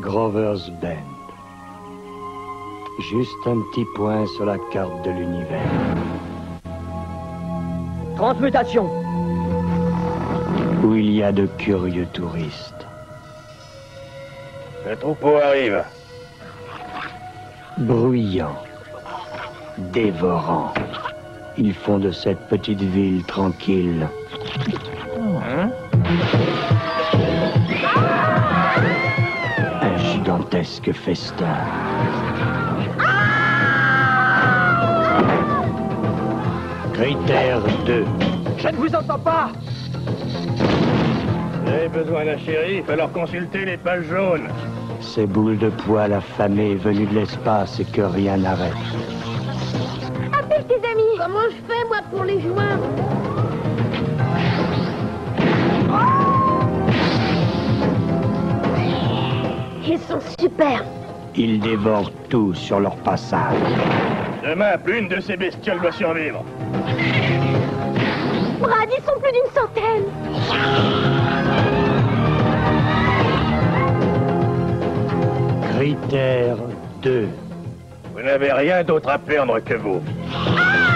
Grover's Bend. Juste un petit point sur la carte de l'univers. Transmutation. Où il y a de curieux touristes. Le troupeau arrive. Bruyants. Dévorants. Ils font de cette petite ville tranquille. Un gigantesque festin. Critère 2. Je ne vous entends pas. Vous avez besoin d'un shérif, alors consultez les pages jaunes. Ces boules de poils affamées venues de l'espace et que rien n'arrête. Appelle tes amis. Comment je fais, moi, pour les joindre? Ils sont super. Ils dévorent tout sur leur passage. Demain, plus une de ces bestioles doit survivre. Brad, ils sont plus d'une centaine. Critère 2. Vous n'avez rien d'autre à perdre que vous. Ah